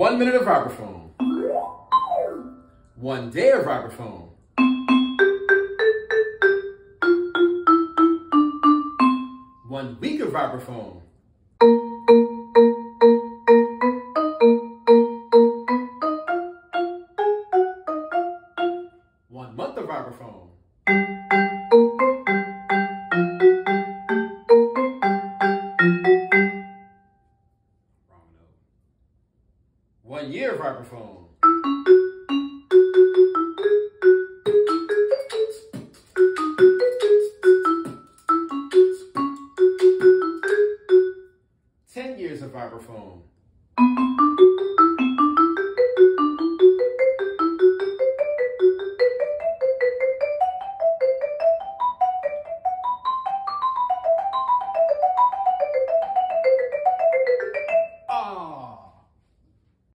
One minute of vibraphone. One day of vibraphone. One week of vibraphone. One month of vibraphone. One year of vibraphone. Ten years of vibraphone.